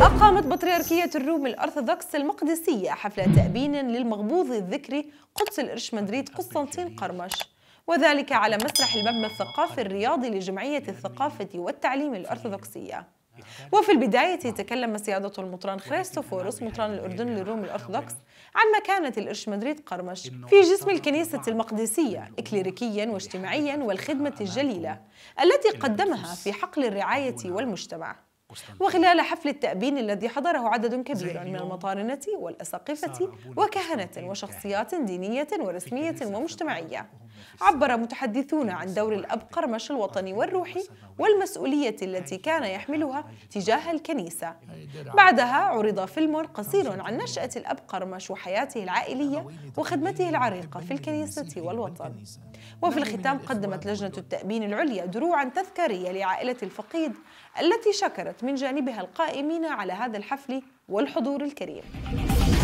أقامت بطريركية الروم الأرثوذكس المقدسية حفل تأبين للمغبوظ الذكري قدس الإرش مدريد قسطنطين قرمش. وذلك على مسرح المبنى الثقافي الرياضي لجمعية الثقافة والتعليم الأرثوذكسية وفي البداية تكلم سيادة المطران خريستوفورس مطران الأردن للروم الأرثوذكس عن مكانة الإرش مدريد قرمش في جسم الكنيسة المقدسية إكليريكيا واجتماعيا والخدمة الجليلة التي قدمها في حقل الرعاية والمجتمع. وخلال حفل التأبين الذي حضره عدد كبير من المطارنة والأساقفة وكهنة وشخصيات دينية ورسمية ومجتمعية. عبر متحدثون عن دور الأب قرمش الوطني والروحي والمسؤولية التي كان يحملها تجاه الكنيسة. بعدها عرض فيلم قصير عن نشأة الأب قرمش وحياته العائلية وخدمته العريقة في الكنيسة والوطن. وفي الختام قدمت لجنة التأبين العليا دروعا تذكارية لعائلة الفقيد التي شكرت من جانبها القائمين على هذا الحفل والحضور الكريم.